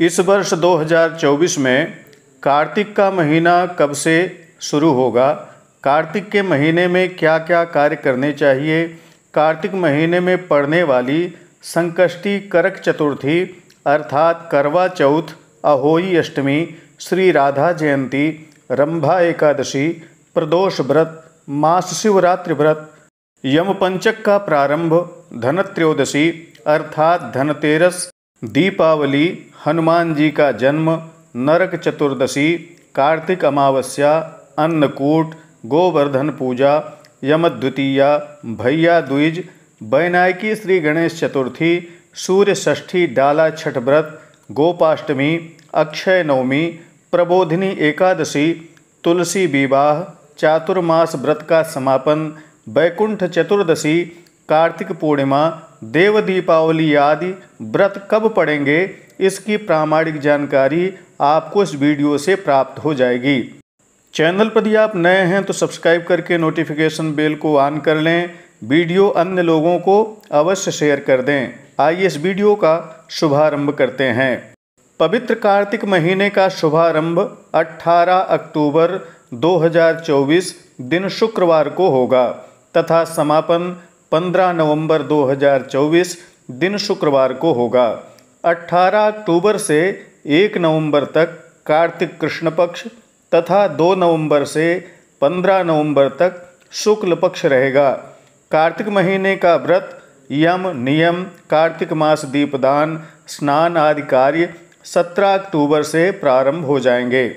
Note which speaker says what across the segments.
Speaker 1: इस वर्ष 2024 में कार्तिक का महीना कब से शुरू होगा? कार्तिक के महीने में क्या क्या कार्य करने चाहिए? कार्तिक महीने में पड़ने वाली संकष्टी करक चतुर्थी अर्थात करवा चौथ, अहोई अष्टमी, श्री राधा जयंती, रंभा एकादशी, प्रदोष व्रत, मास शिवरात्रि व्रत यम पंचक का प्रारंभ, धनत्रयोदशी अर्थात धनतेरस, दीपावली हनुमान जी का जन्म नरक चतुर्दशी, कार्तिक अमावस्या, अन्नकूट, गोवर्धन पूजा, यमद्वितीया, भैया द्विज, बैनायकी श्री गणेश चतुर्थी, सूर्य षष्ठी डाला छठ व्रत, गोपाष्टमी, अक्षय नवमी, प्रबोधिनी एकादशी, तुलसी विवाह, चातुर्मास व्रत का समापन, वैकुंठ चतुर्दशी, कार्तिक पूर्णिमा देव दीपावली आदि व्रत कब पड़ेंगे? इसकी प्रामाणिक जानकारी आपको इस वीडियो से प्राप्त हो जाएगी। चैनल पर यदि आप नए हैं तो सब्सक्राइब करके नोटिफिकेशन बेल को ऑन कर लें। वीडियो अन्य लोगों को अवश्य शेयर कर दें। आइए इस वीडियो का शुभारंभ करते हैं। पवित्र कार्तिक महीने का शुभारंभ 18 अक्टूबर 2024 दिन शुक्रवार को होगा तथा समापन 15 नवंबर 2024 दिन शुक्रवार को होगा। 18 अक्टूबर से 1 नवंबर तक कार्तिक कृष्ण पक्ष तथा 2 नवंबर से 15 नवंबर तक शुक्ल पक्ष रहेगा। कार्तिक महीने का व्रत, यम, नियम, कार्तिक मास दीपदान, स्नान आदि कार्य 17 अक्टूबर से प्रारंभ हो जाएँगे।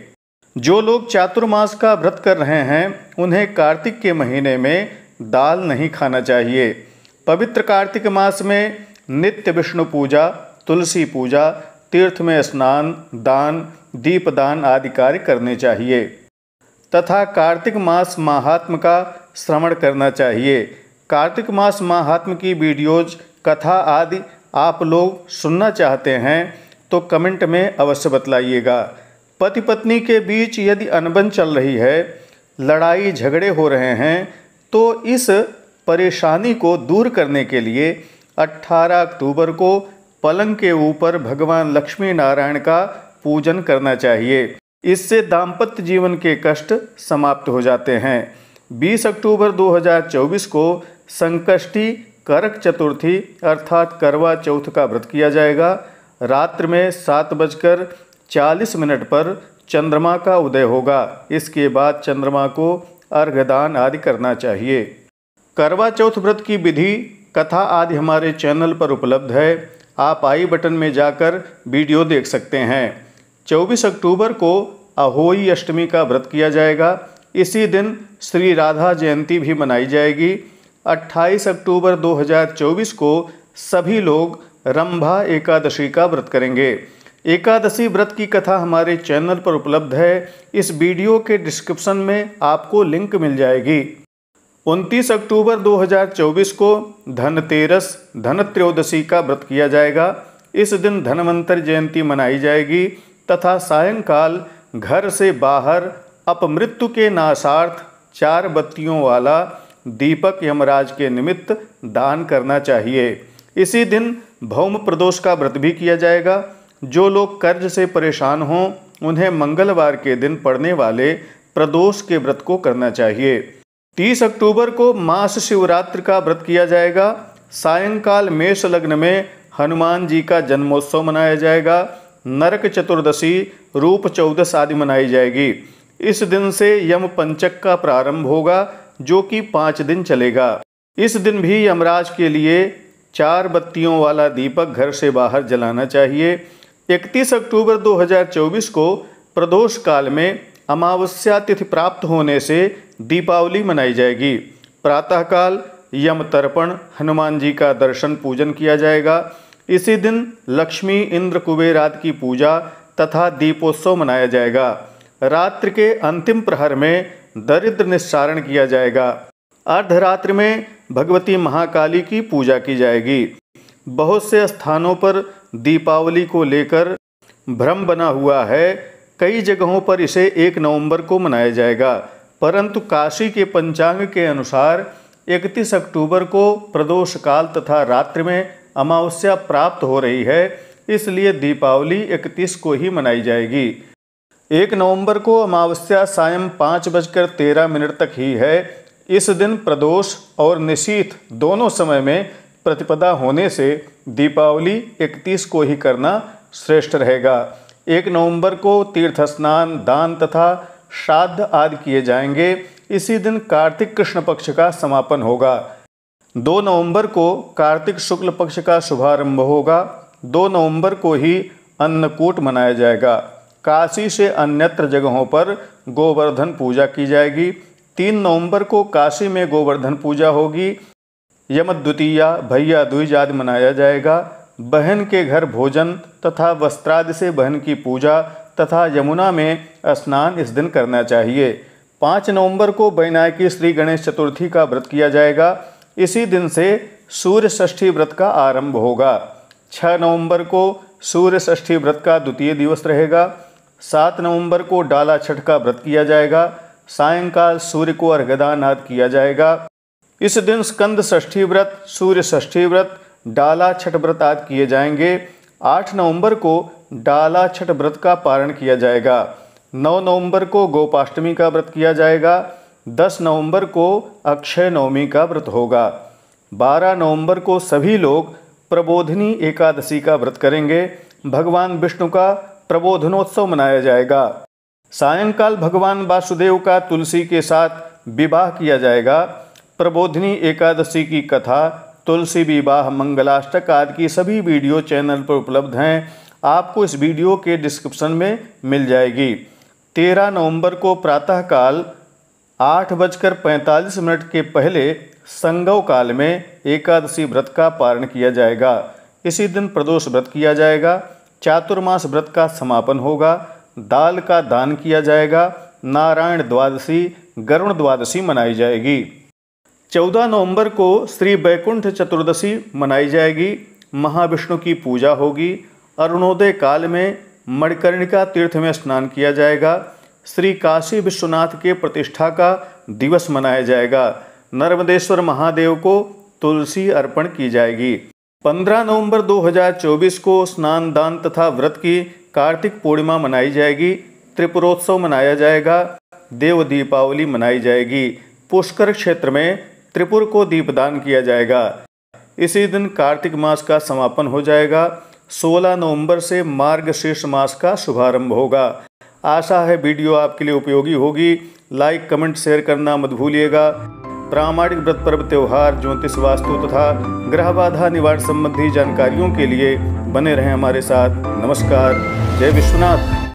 Speaker 1: जो लोग चातुर्मास का व्रत कर रहे हैं, उन्हें कार्तिक के महीने में दाल नहीं खाना चाहिए। पवित्र कार्तिक मास में नित्य विष्णु पूजा तुलसी पूजा, तीर्थ में स्नान, दान, दीपदान आदि कार्य करने चाहिए। तथा कार्तिक मास महात्म का श्रवण करना चाहिए। कार्तिक मास महात्म की वीडियोज़, कथा आदि आप लोग सुनना चाहते हैं तो कमेंट में अवश्य बतलाइएगा। पति पत्नी के बीच यदि अनबन चल रही है, लड़ाई झगड़े हो रहे हैं तो इस परेशानी को दूर करने के लिए 18 अक्टूबर को पलंग के ऊपर भगवान लक्ष्मी नारायण का पूजन करना चाहिए। इससे दाम्पत्य जीवन के कष्ट समाप्त हो जाते हैं। 20 अक्टूबर 2024 को संकष्टी करक चतुर्थी अर्थात करवा चौथ का व्रत किया जाएगा। रात्र में सात बजकर चालीस मिनट पर चंद्रमा का उदय होगा। इसके बाद चंद्रमा को अर्घदान आदि करना चाहिए। करवा चौथ व्रत की विधि, कथा आदि हमारे चैनल पर उपलब्ध है। आप आई बटन में जाकर वीडियो देख सकते हैं। 24 अक्टूबर को अहोई अष्टमी का व्रत किया जाएगा। इसी दिन श्री राधा जयंती भी मनाई जाएगी। 28 अक्टूबर 2024 को सभी लोग रंभा एकादशी का व्रत करेंगे। एकादशी व्रत की कथा हमारे चैनल पर उपलब्ध है। इस वीडियो के डिस्क्रिप्शन में आपको लिंक मिल जाएगी। 29 अक्टूबर 2024 को धनतेरस, धनत्रयोदशी का व्रत किया जाएगा। इस दिन धनवंतर जयंती मनाई जाएगी तथा सायंकाल घर से बाहर अपमृत्यु के नाशार्थ चार बत्तियों वाला दीपक यमराज के निमित्त दान करना चाहिए। इसी दिन भौम प्रदोष का व्रत भी किया जाएगा। जो लोग कर्ज से परेशान हों, उन्हें मंगलवार के दिन पड़ने वाले प्रदोष के व्रत को करना चाहिए। 30 अक्टूबर को मास शिवरात्रि का व्रत किया जाएगा। सायंकाल मेष लग्न में हनुमान जी का जन्मोत्सव मनाया जाएगा। नरक चतुर्दशी रूप चौदस आदि मनाई जाएगी। इस दिन से यम पंचक का प्रारंभ होगा, जो कि पाँच दिन चलेगा। इस दिन भी यमराज के लिए चार बत्तियों वाला दीपक घर से बाहर जलाना चाहिए। 31 अक्टूबर 2024 को प्रदोष काल में अमावस्या तिथि प्राप्त होने से दीपावली मनाई जाएगी। प्रातःकाल यम तर्पण, हनुमान जी का दर्शन पूजन किया जाएगा। इसी दिन लक्ष्मी इंद्र कुबेर आदि की पूजा तथा दीपोत्सव मनाया जाएगा। रात्र के अंतिम प्रहर में दरिद्र निस्सारण किया जाएगा। अर्धरात्रि में भगवती महाकाली की पूजा की जाएगी। बहुत से स्थानों पर दीपावली को लेकर भ्रम बना हुआ है। कई जगहों पर इसे एक नवंबर को मनाया जाएगा। परंतु काशी के पंचांग के अनुसार 31 अक्टूबर को प्रदोष काल तथा रात्रि में अमावस्या प्राप्त हो रही है, इसलिए दीपावली इकतीस को ही मनाई जाएगी। एक नवंबर को अमावस्या सायं पाँच बजकर तेरह मिनट तक ही है। इस दिन प्रदोष और निशीथ दोनों समय में प्रतिपदा होने से दीपावली इकतीस को ही करना श्रेष्ठ रहेगा। एक नवंबर को तीर्थ स्नान दान तथा श्राद्ध आदि किए जाएँगे। इसी दिन कार्तिक कृष्ण पक्ष का समापन होगा। दो नवंबर को कार्तिक शुक्ल पक्ष का शुभारंभ होगा। दो नवंबर को ही अन्नकूट मनाया जाएगा। काशी से अन्यत्र जगहों पर गोवर्धन पूजा की जाएगी। तीन नवंबर को काशी में गोवर्धन पूजा होगी। यम द्वितीया भैया द्विज आदि मनाया जाएगा। बहन के घर भोजन तथा वस्त्रादि से बहन की पूजा तथा यमुना में स्नान इस दिन करना चाहिए। पाँच नवंबर को बैनायकी श्री गणेश चतुर्थी का व्रत किया जाएगा। इसी दिन से सूर्य षष्ठी व्रत का आरंभ होगा। छः नवंबर को सूर्य षष्ठी व्रत का द्वितीय दिवस रहेगा। सात नवंबर को डाला छठ का व्रत किया जाएगा। सायंकाल सूर्य को अर्घदान किया जाएगा। इस दिन स्कंद षष्ठी व्रत, सूर्य षष्ठी व्रत डाला छठ व्रत आदि किए जाएँगे। आठ नवंबर को डाला छठ व्रत का पारण किया जाएगा। नौ नवंबर को गोपाष्टमी का व्रत किया जाएगा। दस नवंबर को अक्षय नवमी का व्रत होगा। बारह नवंबर को सभी लोग प्रबोधिनी एकादशी का व्रत करेंगे। भगवान विष्णु का प्रबोधनोत्सव मनाया जाएगा। सायंकाल भगवान वासुदेव का तुलसी के साथ विवाह किया जाएगा। प्रबोधिनी एकादशी की कथा तुलसी विवाह मंगलाष्टक आदि की सभी वीडियो चैनल पर उपलब्ध हैं। आपको इस वीडियो के डिस्क्रिप्शन में मिल जाएगी। तेरह नवंबर को प्रातःकाल आठ बजकर पैंतालीस मिनट के पहले संगव काल में एकादशी व्रत का पारण किया जाएगा। इसी दिन प्रदोष व्रत किया जाएगा। चातुर्मास व्रत का समापन होगा। दाल का दान किया जाएगा। नारायण द्वादशी, गरुण द्वादशी मनाई जाएगी। चौदह नवंबर को श्री बैकुंठ चतुर्दशी मनाई जाएगी, महाविष्णु की पूजा होगी, अरुणोदय काल में मणिकर्णिका तीर्थ में स्नान किया जाएगा, श्री काशी विश्वनाथ के प्रतिष्ठा का दिवस मनाया जाएगा, नर्मदेश्वर महादेव को तुलसी अर्पण की जाएगी। 15 नवंबर 2024 को स्नान दान तथा व्रत की कार्तिक पूर्णिमा मनाई जाएगी, त्रिपुरोत्सव मनाया जाएगा, देव दीपावली मनाई जाएगी। पुष्कर क्षेत्र में त्रिपुर को दीपदान किया जाएगा। इसी दिन कार्तिक मास का समापन हो जाएगा। 16 नवंबर से मार्ग मार्गशीर्ष मास का शुभारंभ होगा। आशा है वीडियो आपके लिए उपयोगी होगी। लाइक, कमेंट, शेयर करना मत भूलिएगा। प्रामाणिक व्रत पर्व, त्यौहार, ज्योतिष वास्तु तथा ग्रह बाधा निवारण संबंधी जानकारियों के लिए बने रहें हमारे साथ। नमस्कार। जय विश्वनाथ।